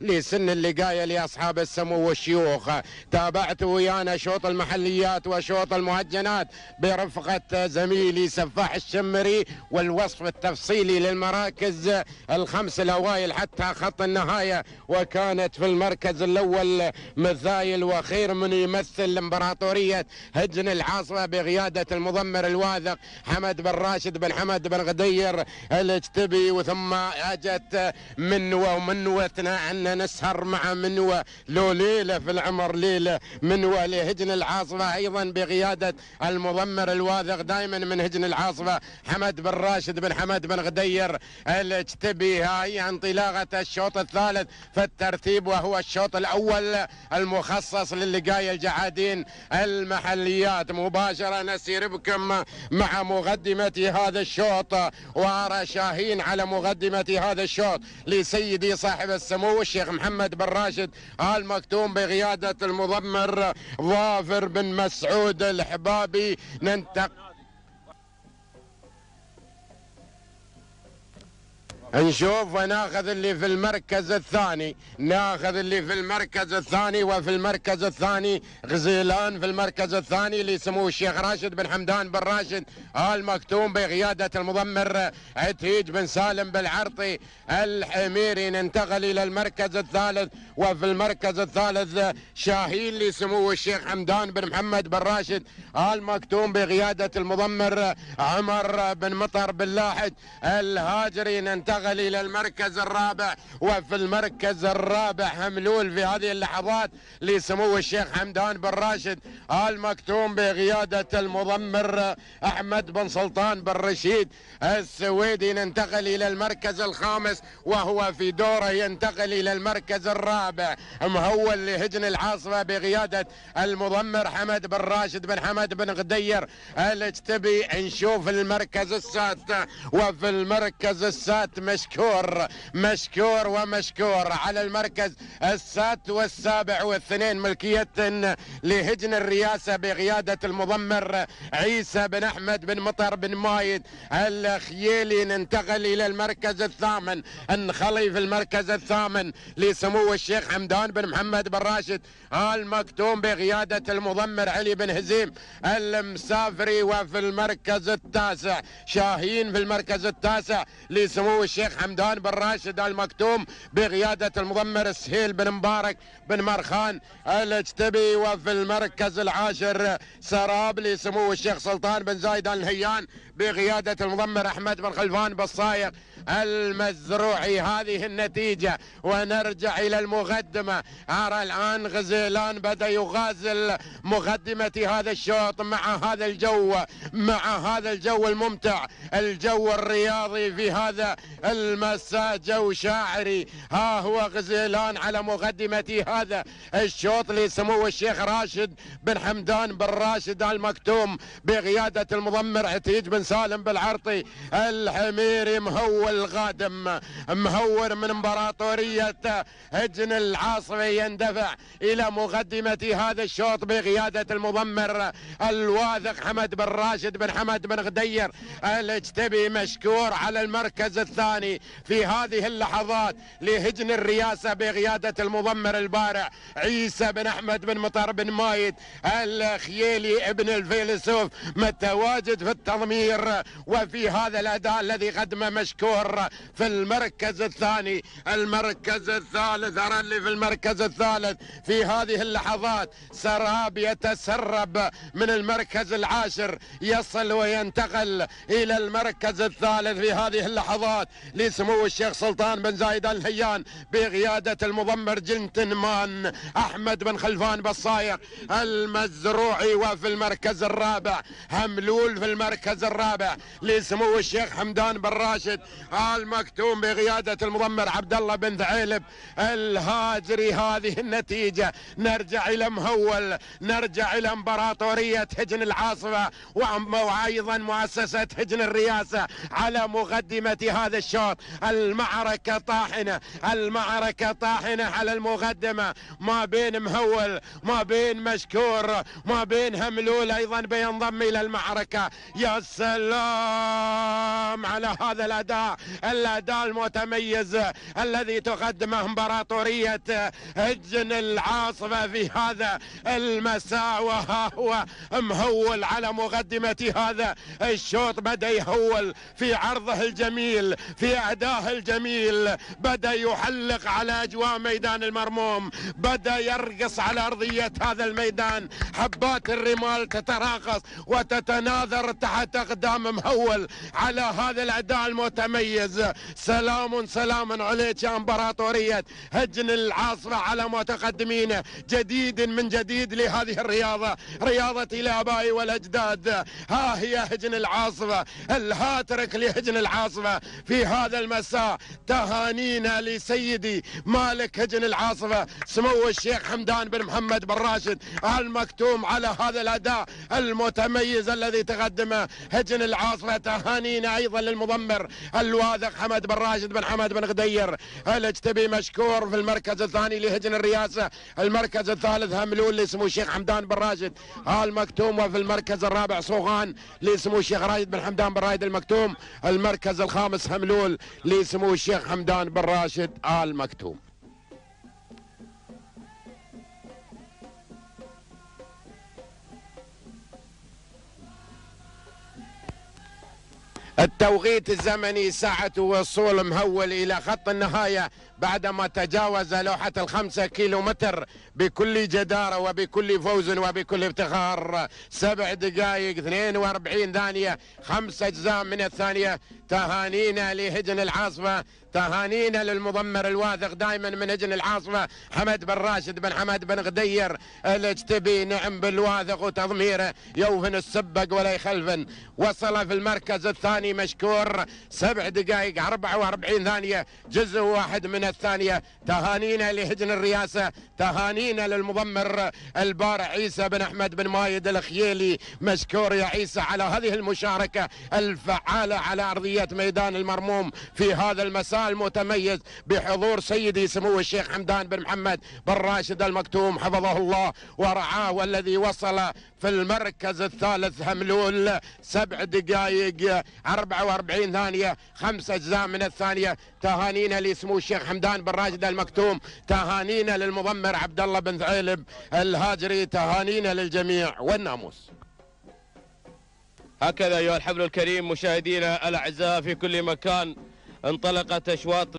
لسن اللقاية لأصحاب السمو والشيوخ. تابعت ويانا شوط المحليات وشوط المهجنات برفقة زميلي سفاح الشمري والوصف التفصيلي للمراكز الخمس الأوائل حتى خط النهاية. وكانت في المركز الأول مثايل وخير من يمثل إمبراطورية هجن العاصمة بقيادة المضمر الواثق حمد بن راشد بن حمد بن غدير الاجتبي. وثم أجت منوى ومنوتنا نسهر مع منوى لو ليلة في العمر ليلة منوى لهجن العاصفة أيضا بقيادة المضمر الواثق دائما من هجن العاصفة حمد بن راشد بن حمد بن غدير الاجتبي. هاي انطلاقه الشوط الثالث في الترتيب وهو الشوط الأول المخصص للقاية الجعادين المحليات. مباشره نسير بكم مع مقدمه هذا الشوط وأرى شاهين على مقدمه هذا الشوط لسيدي صاحب السمو الشيخ محمد بن راشد آل مكتوم بقيادة المضمر ظافر بن مسعود الحبابي. ننتقل نشوف وناخذ اللي في المركز الثاني. ناخذ اللي في المركز الثاني وفي المركز الثاني. غزيلان في المركز الثاني اللي سموه الشيخ راشد بن حمدان بن راشد. آل مكتوم بقيادة المضمر عتيج بن سالم بالعرطي. الحميري ننتقل إلى المركز الثالث وفي المركز الثالث شاهين اللي سموه الشيخ حمدان بن محمد بن راشد. آل مكتوم بقيادة المضمر عمر بن مطر بن لاحد. الهاجري ننتقل انتقل إلى المركز الرابع وفي المركز الرابع هملول في هذه اللحظات لسمو الشيخ حمدان بن راشد ال مكتوم بقيادة المضمر أحمد بن سلطان بن رشيد السويدي ننتقل إلى المركز الخامس وهو في دوره ينتقل إلى المركز الرابع مهول لهجن العاصفه بقيادة المضمر حمد بن راشد بن حمد بن غدير الاجتبي نشوف المركز السادس وفي المركز السادس مشكور مشكور ومشكور على المركز السادس والسابع والاثنين ملكية لهجن الرئاسة بقيادة المضمر عيسى بن أحمد بن مطر بن مايد الخييلي. ننتقل إلى المركز الثامن النخلي في المركز الثامن لسمو الشيخ حمدان بن محمد بن راشد آل مكتوم بقيادة المضمر علي بن هزيم المسافري. وفي المركز التاسع شاهين في المركز التاسع لسمو الشيخ حمدان بن راشد المكتوم بقيادة المضمر السهيل بن مبارك بن مرخان الاجتبي وفي المركز العاشر سراب لسمو الشيخ سلطان بن زايد الهيان بقيادة المضمر أحمد بن خلفان بالصايغ المزروعي. هذه النتيجة ونرجع إلى المقدمة. أرى الآن غزيلان بدأ يغازل مقدمة هذا الشوط مع هذا الجو مع هذا الجو الممتع الجو الرياضي في هذا المساء جو شاعري ها هو غزيلان على مقدمة هذا. الشوط لسمو الشيخ راشد بن حمدان بن راشد المكتوم بقيادة المضمر عتيج بن سالم بالعرطي. الحميري مهول الغادم مهور من امبراطورية هجن العاصفة يندفع إلى مقدمة هذا الشوط بقيادة المضمر. الواثق حمد بن راشد بن حمد بن غدير. الاجتبي مشكور على المركز الثاني. في هذه اللحظات لهجن الرئاسة بقيادة المضمر البارع عيسى بن أحمد بن مطر بن مايد الخييلي ابن الفيلسوف. متواجد في التضمير وفي هذا الأداء الذي قدمه مشكور في المركز الثاني؟ المركز الثالث أرى اللي في المركز الثالث. في هذه اللحظات سراب يتسرب من المركز العاشر يصل وينتقل إلى المركز الثالث في هذه اللحظات. لسمو الشيخ سلطان بن زايد الهيان بقيادة المضمر جنتن مان أحمد بن خلفان بالصايغ المزروعي وفي المركز الرابع هملول في المركز الرابع لسمو الشيخ حمدان بن راشد آل مكتوم بقيادة المضمر عبد الله بن ثعيلب الهاجري هذه النتيجة نرجع إلى مهول نرجع إلى إمبراطورية هجن العاصفة وأيضا مؤسسة هجن الرئاسة على مقدمة هذا الشوط الشوط. المعركة طاحنة. المعركة طاحنة على المقدمة. ما بين مهول ما بين مشكور ما بين هملول أيضا بينضم إلى المعركة. يا سلام على هذا الأداء. الأداء المتميز الذي تقدمه امبراطورية هجن العاصفة في هذا المساء. وها هو مهول على مقدمة هذا الشوط. بدأ يهول في عرضه الجميل. في أداه الجميل. بدأ يحلق على أجواء ميدان المرموم. بدأ يرقص على أرضية هذا الميدان. حبات الرمال تتراقص وتتناثر تحت أقدام مهول على هذا الأداء المتميز. سلام سلام عليك يا إمبراطورية. هجن العاصفة على متقدمين. جديد من جديد لهذه الرياضة. رياضة الآباء والأجداد. ها هي هجن العاصفة الهاترك لهجن العاصفة في هذا المساء تهانينا لسيدي مالك هجن العاصفة. سمو الشيخ حمدان بن محمد بن راشد المكتوم على هذا الأداء المتميز الذي تقدمه. هجن العاصفة تهانينا أيضا للمضمر الواثق حمد بن راشد بن حمد بن غدير. الاجتبي مشكور في المركز الثاني لهجن الرئاسة. المركز الثالث هملول اسمه الشيخ حمدان بن راشد. المكتوم وفي المركز الرابع صوغان اسمه الشيخ رايد بن حمدان بن رايد المكتوم. المركز الخامس هملول اللي اسمه الشيخ حمدان بن راشد المكتوم التوقيت الزمني ساعة وصول مهول إلى خط النهاية بعدما تجاوز لوحة الخمسة كيلو متر بكل جدارة وبكل فوز وبكل افتخار. سبع دقائق 42 ثانية خمس أجزاء من الثانية. تهانينا لهجن العاصفة تهانينا للمضمر الواثق دائما من هجن العاصفة. حمد بن راشد بن حمد بن غدير الاجتبي نعم بالواثق وتضميره. يوفن السبق ولا يخلفن. وصل في المركز الثاني مشكور. سبع دقائق 44 ثانية. جزء واحد من الثانية. تهانينا لهجن الرئاسة. تهانينا للمضمر البارع عيسى بن أحمد بن مايد الخييلي مشكور يا عيسى على هذه المشاركة الفعالة على أرضية ميدان المرموم في هذا المساء المتميز بحضور سيدي سمو الشيخ حمدان بن محمد بن راشد المكتوم حفظه الله ورعاه والذي وصل في المركز الثالث هملول سبع دقائق 44 ثانية خمس أجزاء من الثانية. تهانينا لسمو الشيخ حمدان بن راشد المكتوم تهانينا للمضمر عبد الله بن ثعيلب الهاجري تهانينا للجميع والناموس. هكذا أيها الحفل الكريم مشاهدينا الأعزاء في كل مكان انطلقت أشواط